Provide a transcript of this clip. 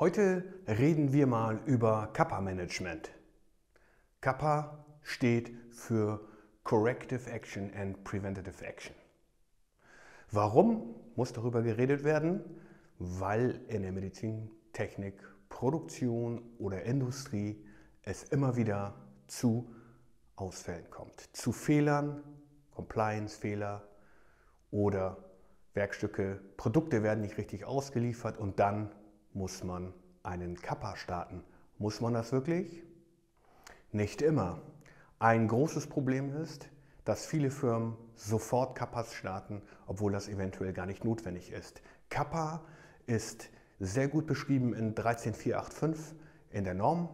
Heute reden wir mal über Kappa-Management. Kappa steht für Corrective Action and Preventative Action. Warum muss darüber geredet werden? Weil in der Medizintechnik, Produktion oder Industrie es immer wieder zu Ausfällen kommt. Zu Fehlern, Compliance-Fehler oder Werkstücke, Produkte werden nicht richtig ausgeliefert und dann muss man einen Kappa starten. Muss man das wirklich? Nicht immer. Ein großes Problem ist, dass viele Firmen sofort Kappas starten, obwohl das eventuell gar nicht notwendig ist. Kappa ist sehr gut beschrieben in 13485 in der Norm